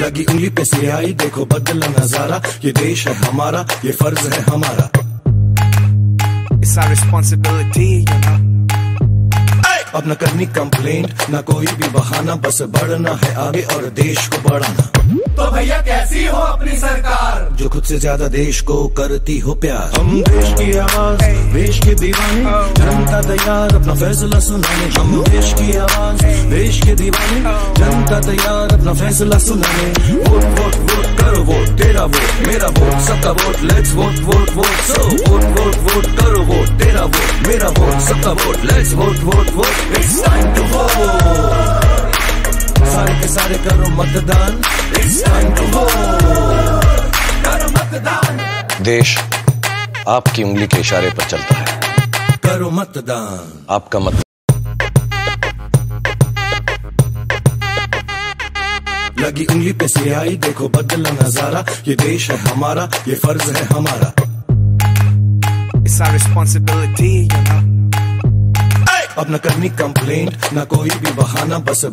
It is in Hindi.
लगी उंगली पे सियाई देखो बदला नज़ारा। ये देश है हमारा ये फ़र्ज़ है हमारा। It's our responsibility, you know. अब न करनी कंप्लेंट न कोई भी बहाना बस बढ़ना है आगे और देश को बढ़ाना। तो भैया कैसी हो अपनी सरकार? जो खुद से ज़्यादा देश को करती हो प्यार। हम देश की आवाज़ देश के दीवाने जनता तैयार अपना फैसला सुनाने। हम देश की आवाज़ देश के दीवाने जनता तैयार अपना फैसला सुनाने। वोट वोट वोट करो वोट तेरा वोट मेरा वोट सबका vote let's vote vote vote so vote vote vote करो वोट तेरा वोट मेरा वोट सबका vote let's vote vote vote it's time to vote सारे के सारे करो मतदान इट्स टाइम टू वोट देश आपकी उंगली के इशारे पर चलता है। करो मतदान। आपका मत लगी उंगली पे सियाई देखो बदला नज़ारा। ये देश है हमारा ये फ़र्ज़ है हमारा। It's our responsibility, you know. अब न करनी कंप्लेंट न कोई भी बहाना बस